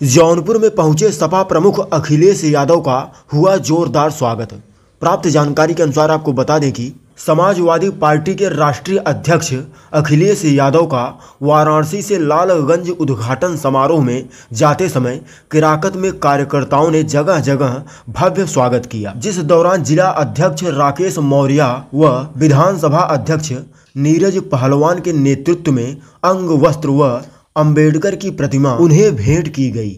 जौनपुर में पहुँचे सपा प्रमुख अखिलेश यादव का हुआ जोरदार स्वागत। प्राप्त जानकारी के अनुसार आपको बता दें कि समाजवादी पार्टी के राष्ट्रीय अध्यक्ष अखिलेश यादव का वाराणसी से लालगंज उद्घाटन समारोह में जाते समय किराकत में कार्यकर्ताओं ने जगह जगह भव्य स्वागत किया। जिस दौरान जिला अध्यक्ष राकेश मौर्य व विधानसभा अध्यक्ष नीरज पहलवान के नेतृत्व में अंग वस्त्र व अंबेडकर की प्रतिमा उन्हें भेंट की गई।